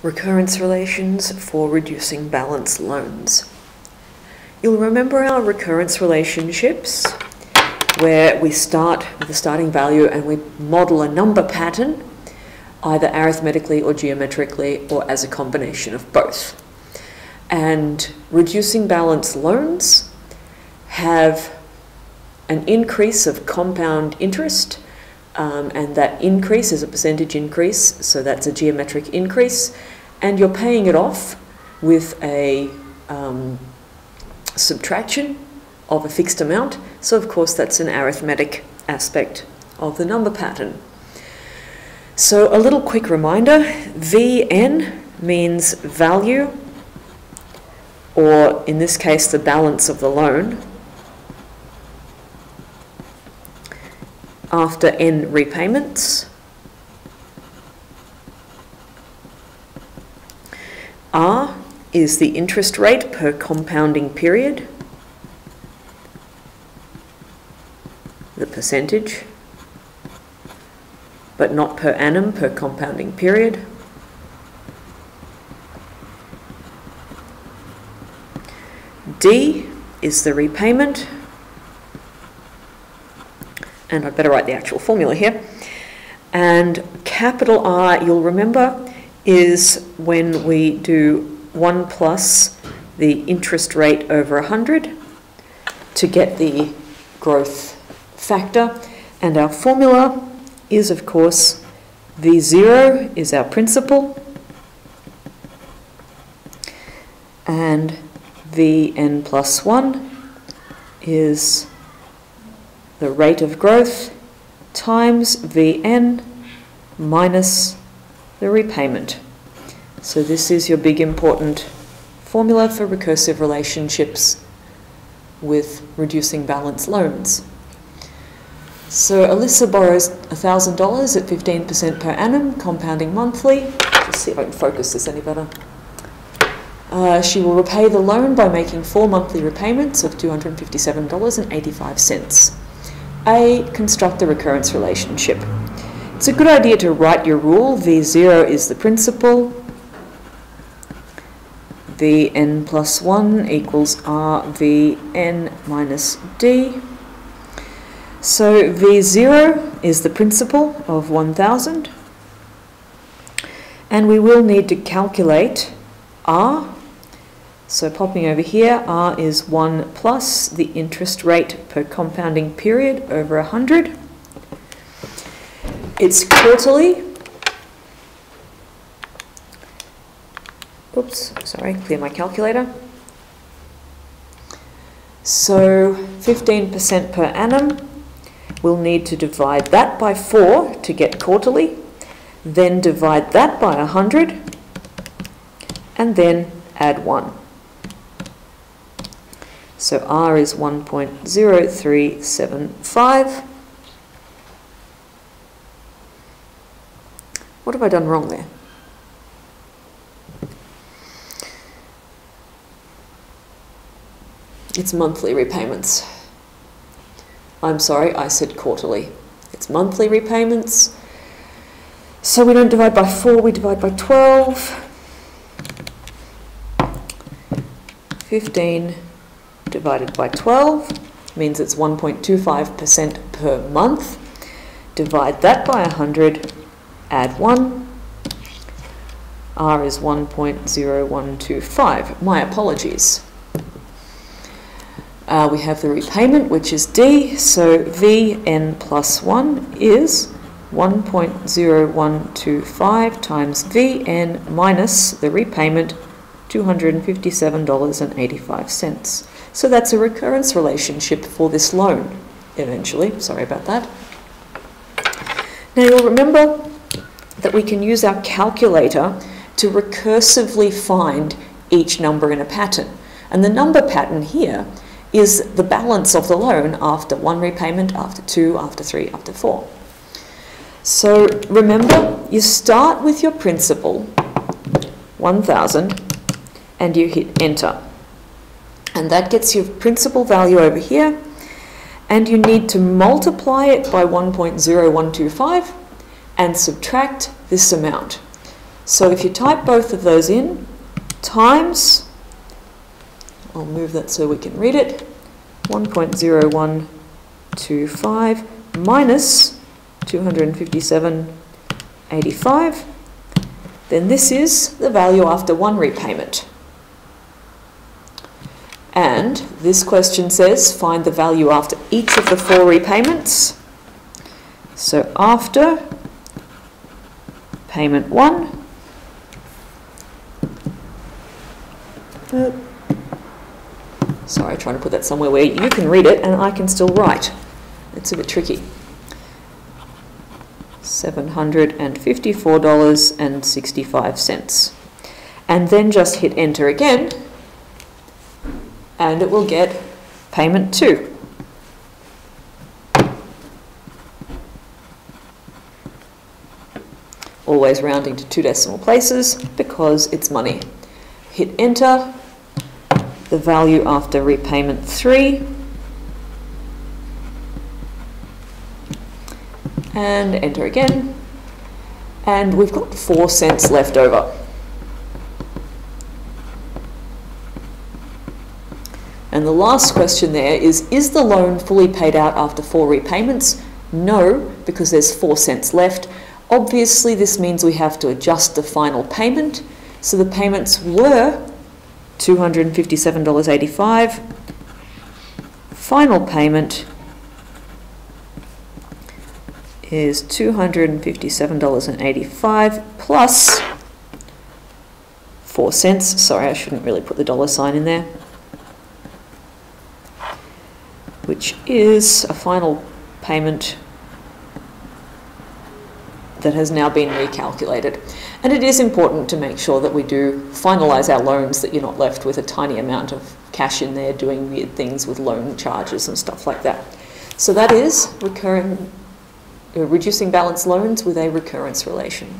Recurrence relations for reducing balance loans. You'll remember our recurrence relationships where we start with a starting value and we model a number pattern either arithmetically or geometrically or as a combination of both. And reducing balance loans have an increase of compound interest um, and that increase is a percentage increase, so that's a geometric increase, and you're paying it off with a um, subtraction of a fixed amount, so of course that's an arithmetic aspect of the number pattern. So a little quick reminder, Vn means value, or in this case the balance of the loan, after n repayments. R is the interest rate per compounding period, the percentage, but not per annum, per compounding period. D is the repayment, and I'd better write the actual formula here. And capital R, you'll remember, is when we do 1 plus the interest rate over 100 to get the growth factor. And our formula is, of course, V0 is our principal, and Vn plus 1 is the rate of growth times Vn minus the repayment. So this is your big important formula for recursive relationships with reducing balance loans. So Alyssa borrows $1,000 at 15% per annum, compounding monthly. Let's see if I can focus this any better. Uh, she will repay the loan by making four monthly repayments of $257.85. A. Construct the recurrence relationship. It's a good idea to write your rule. V0 is the principal. Vn plus 1 equals Rvn minus D. So V0 is the principal of 1000. And we will need to calculate R so popping over here, R is 1 plus the interest rate per compounding period over 100. It's quarterly. Oops, sorry, clear my calculator. So 15% per annum, we'll need to divide that by 4 to get quarterly, then divide that by 100, and then add 1. So R is 1.0375. What have I done wrong there? It's monthly repayments. I'm sorry, I said quarterly. It's monthly repayments. So we don't divide by 4, we divide by 12. 15 divided by 12 means it's 1.25% per month. Divide that by 100, add 1. R is 1.0125. My apologies. Uh, we have the repayment, which is D, so Vn plus 1 is 1.0125 times Vn minus the repayment, $257.85. So that's a recurrence relationship for this loan, eventually. Sorry about that. Now you'll remember that we can use our calculator to recursively find each number in a pattern. And the number pattern here is the balance of the loan after one repayment, after two, after three, after four. So remember, you start with your principal, 1,000, and you hit enter. And that gets your principal value over here. And you need to multiply it by 1.0125 and subtract this amount. So if you type both of those in, times, I'll move that so we can read it, 1.0125 minus 257.85, then this is the value after one repayment. And this question says find the value after each of the four repayments. So after payment one, sorry, trying to put that somewhere where you can read it and I can still write. It's a bit tricky. $754.65. And then just hit enter again and it will get payment two. Always rounding to two decimal places because it's money. Hit enter, the value after repayment three, and enter again, and we've got four cents left over. And the last question there is Is the loan fully paid out after four repayments? No, because there's four cents left. Obviously, this means we have to adjust the final payment. So the payments were $257.85. Final payment is $257.85 plus 4 cents. Sorry, I shouldn't really put the dollar sign in there. Which is a final payment that has now been recalculated. And it is important to make sure that we do finalise our loans, that you're not left with a tiny amount of cash in there doing weird things with loan charges and stuff like that. So that is recurring, uh, reducing balance loans with a recurrence relation.